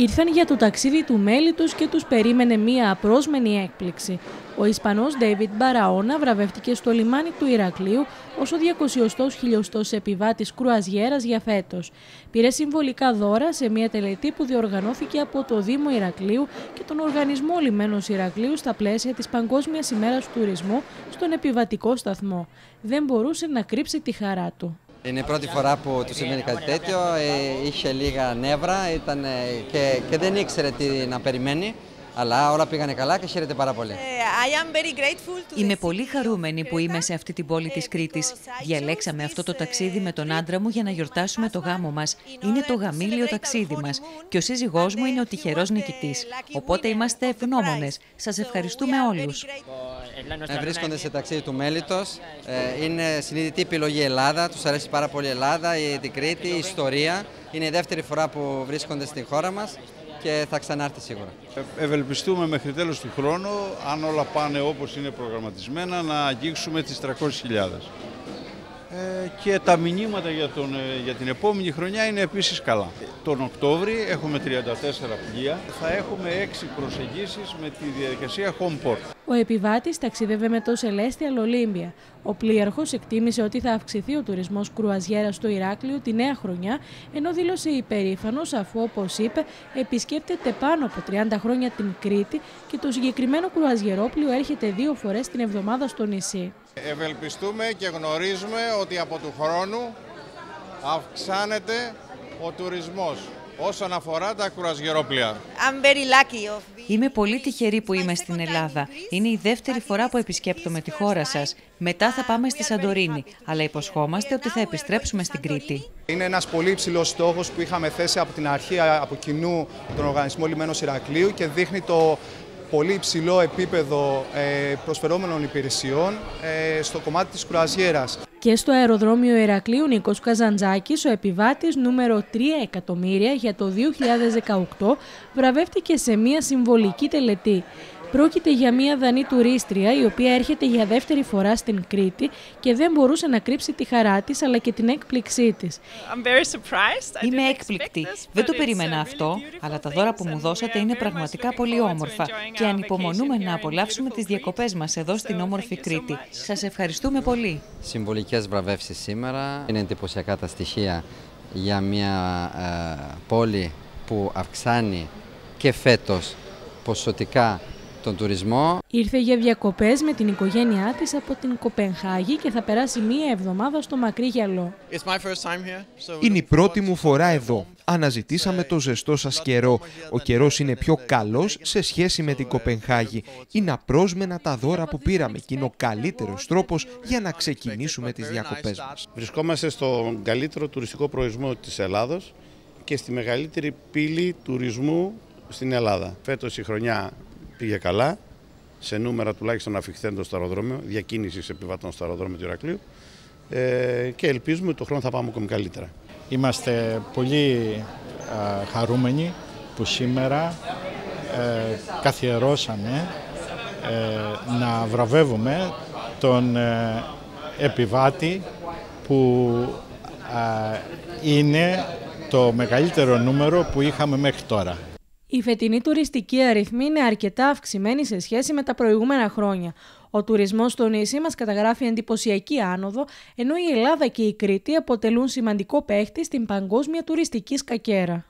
Ήρθαν για το ταξίδι του μέλη τους και τους περίμενε μία απρόσμενη έκπληξη. Ο Ισπανός Ντέιβιτ Μπαραώνα βραβεύτηκε στο λιμάνι του Ηρακλείου ως ο 200 χιλιοστός επιβάτης κρουαζιέρας για φέτος. Πήρε συμβολικά δώρα σε μια τελετή που διοργανώθηκε από το Δήμο Ηρακλείου και τον Οργανισμό Λιμένος Ηρακλείου στα πλαίσια της Παγκόσμιας ημέρας του τουρισμού στον επιβατικό σταθμό. Δεν μπορούσε να κρύψει τη χαρά του. Είναι η πρώτη φορά που του συμβαίνει κάτι τέτοιο. Ε, είχε λίγα νεύρα ήταν, και, και δεν ήξερε τι να περιμένει. Αλλά όλα πήγανε καλά και χαίρεται πάρα πολύ. Είμαι πολύ χαρούμενη που είμαι σε αυτή την πόλη της Κρήτης. Διαλέξαμε αυτό το ταξίδι με τον άντρα μου για να γιορτάσουμε το γάμο μας. Είναι το γαμήλιο ταξίδι μας και ο σύζυγός μου είναι ο τυχερός νικητής. Οπότε είμαστε ευγνώμονες. Σας ευχαριστούμε όλους. Ε, βρίσκονται σε ταξίδι του μέλητος. Ε, είναι συνειδητή επιλογή Ελλάδα. Τους αρέσει πάρα πολύ η Ελλάδα, η Κρήτη, η ιστορία. Είναι η δεύτερη φορά που βρίσκονται στην χώρα μας και θα ξανάρθει σίγουρα. Ε, ευελπιστούμε μέχρι τέλος του χρόνου, αν όλα πάνε όπως είναι προγραμματισμένα, να αγγίξουμε τις 300.000. Ε, και τα μηνύματα για, τον, ε, για την επόμενη χρονιά είναι επίσης καλά. Τον Οκτώβρη έχουμε 34 πλοία, θα έχουμε 6 προσεγγίσεις με τη διαδικασία Home Port. Ο επιβάτης ταξίδευε με το Celestial Olympia. Ο πλοίαρχος εκτίμησε ότι θα αυξηθεί ο τουρισμός κρουαζιέρας στο Ηράκλειο τη νέα χρονιά, ενώ δήλωσε υπερήφανος αφού, όπως είπε, επισκέπτεται πάνω από 30 χρόνια την Κρήτη και το συγκεκριμένο κρουαζιερόπλιο έρχεται δύο φορές την εβδομάδα στο νησί. Ευελπιστούμε και γνωρίζουμε ότι από του χρόνου αυξάνεται ο τουρισμός όσον αφορά τα κουρασγερόπλια. Είμαι πολύ τυχερή που είμαι στην Ελλάδα. Είναι η δεύτερη φορά που επισκέπτομαι τη χώρα σας. Μετά θα πάμε στη Σαντορίνη, αλλά υποσχόμαστε ότι θα επιστρέψουμε στην Κρήτη. Είναι ένας πολύ υψηλός στόχος που είχαμε θέσει από την αρχή από κοινού τον Οργανισμό Λιμένος Ηρακλείου και δείχνει το πολύ υψηλό επίπεδο ε, προσφερόμενων υπηρεσιών ε, στο κομμάτι της κουραζιέρας. Και στο αεροδρόμιο Ηρακλείου Νίκος Καζαντζάκης, ο επιβάτης νούμερο 3 εκατομμύρια για το 2018, βραβεύτηκε σε μια συμβολική τελετή. Πρόκειται για μια δανή τουρίστρια η οποία έρχεται για δεύτερη φορά στην Κρήτη και δεν μπορούσε να κρύψει τη χαρά της αλλά και την έκπληξή της. Είμαι έκπληκτη. Δεν το περίμενα uh, αυτό, αλλά τα δώρα που μου δώσατε είναι πραγματικά πολύ όμορφα και ανυπομονούμε να απολαύσουμε τις διακοπές μας εδώ στην όμορφη Κρήτη. Σας ευχαριστούμε πολύ. Συμβολικές βραβεύσεις σήμερα. Είναι εντυπωσιακά τα στοιχεία για μια ε, πόλη που αυξάνει και φέτος ποσοτικά τον τουρισμό. Ήρθε για διακοπές με την οικογένειά της από την Κοπενχάγη και θα περάσει μία εβδομάδα στο μακρύ γυαλό. Είναι η πρώτη μου φορά εδώ. Αναζητήσαμε το ζεστό σας καιρό. Ο καιρός είναι πιο καλός σε σχέση με την Κοπενχάγη. Είναι απρόσμενα τα δώρα που πήραμε και είναι ο καλύτερος τρόπος για να ξεκινήσουμε τις διακοπές μας. Βρισκόμαστε στον καλύτερο τουριστικό προορισμό της Ελλάδος και στη μεγαλύτερη πύλη τουρισμού στην Ελλάδα. Φέτος η χρονιά πήγε καλά, σε νούμερα τουλάχιστον αφιχθέντος στο αεροδρόμιο, διακίνησης επιβατών στο αεροδρόμιο του Ηρακλείου ε, και ελπίζουμε ότι το χρόνο θα πάμε ακόμη καλύτερα. Είμαστε πολύ χαρούμενοι που σήμερα ε, καθιερώσαμε ε, να βραβεύουμε τον ε, επιβάτη που είναι το μεγαλύτερο νούμερο που είχαμε μέχρι τώρα. Η φετινή τουριστική αριθμή είναι αρκετά αυξημένη σε σχέση με τα προηγούμενα χρόνια. Ο τουρισμός στο νησί μας καταγράφει εντυπωσιακή άνοδο, ενώ η Ελλάδα και η Κρήτη αποτελούν σημαντικό παίχτη στην παγκόσμια τουριστική σκακέρα.